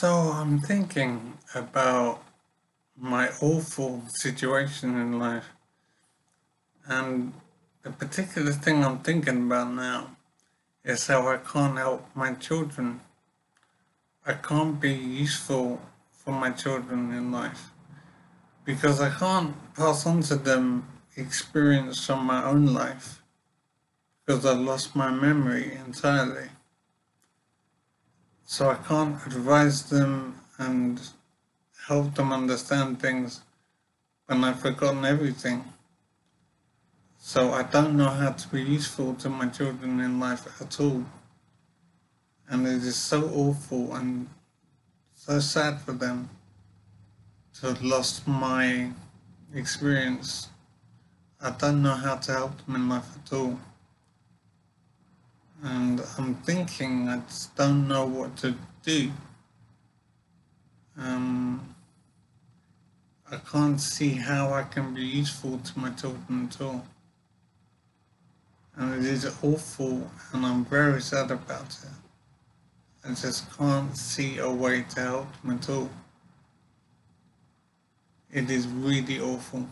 So I'm thinking about my awful situation in life. And the particular thing I'm thinking about now is how I can't help my children. I can't be useful for my children in life because I can't pass on to them experience from my own life because I've lost my memory entirely. So I can't advise them and help them understand things when I've forgotten everything. So I don't know how to be useful to my children in life at all. And it is so awful and so sad for them to have lost my experience. I don't know how to help them in life at all. And I'm thinking, I just don't know what to do. Um, I can't see how I can be useful to my children at all. And it is awful, and I'm very sad about it. I just can't see a way to help them at all. It is really awful.